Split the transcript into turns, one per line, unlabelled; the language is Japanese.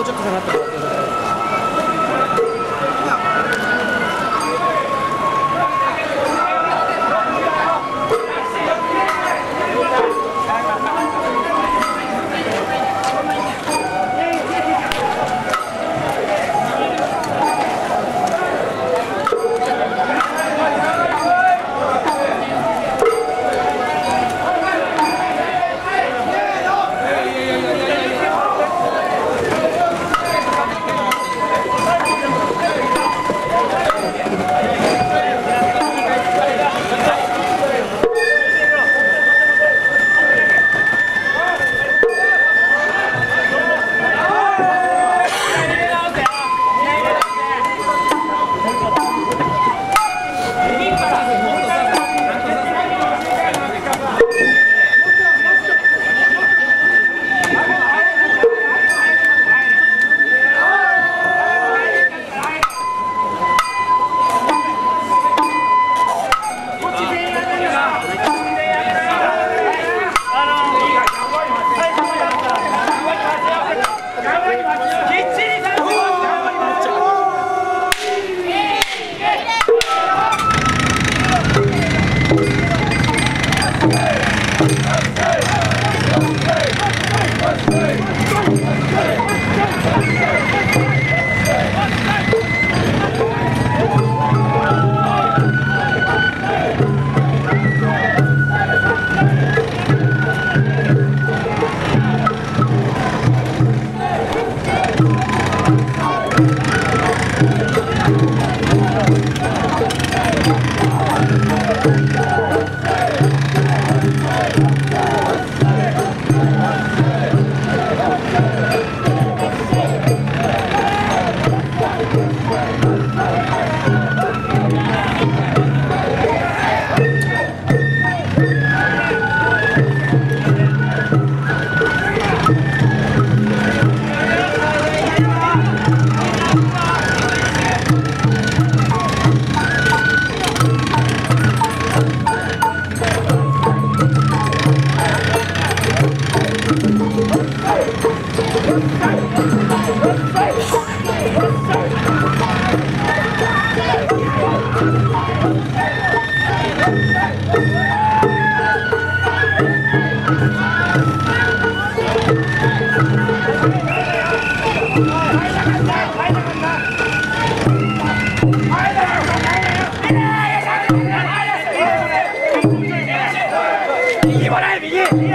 うちょっと下がってもら。って Thank
you. 右